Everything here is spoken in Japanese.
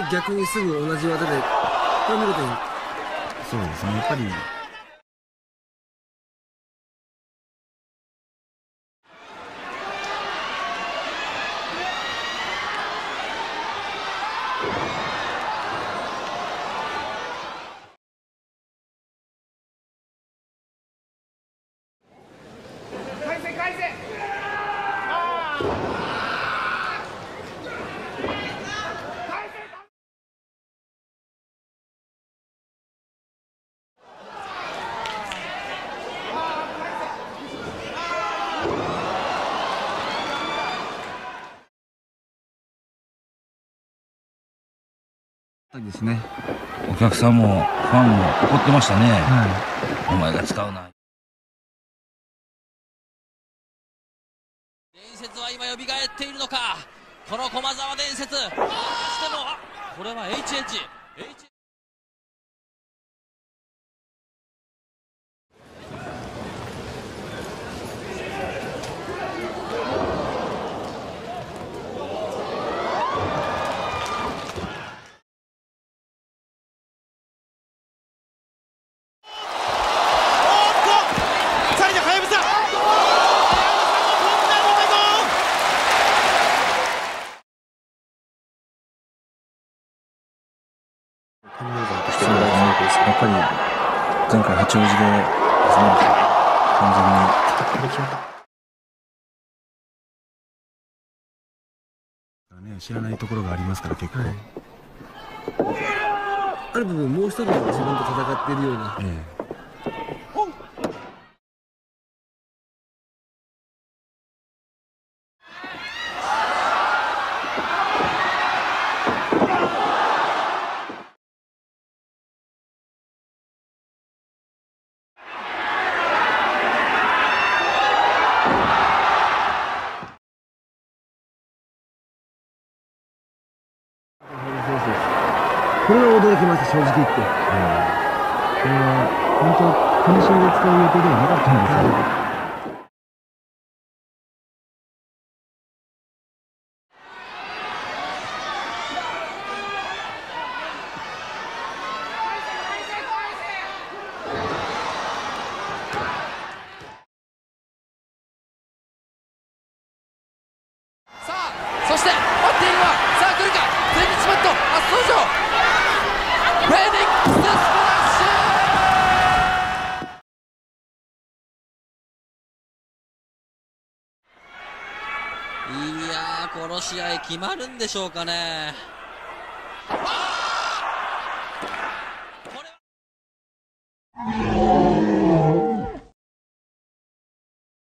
これ実は逆にすぐ同じ技でこれ見事にそうですねやっぱりですねお客さんもファンも怒ってましたね、はい、お前が使うな。伝説は今蘇っているのか？この駒沢伝説。してもあこれは HH H やっぱり前回八王子でですね完全にね知らないところがありますから結構、はい、ある部分もう一人の自分と戦っているような、ええこれは驚きました正直言って、うん、これは本当フィニッシングで使う予定ではなかったんですよ、そして待っているのはさあ来るか全日マット初登場フェニックススプラッシュいやこの試合決まるんでしょうかね。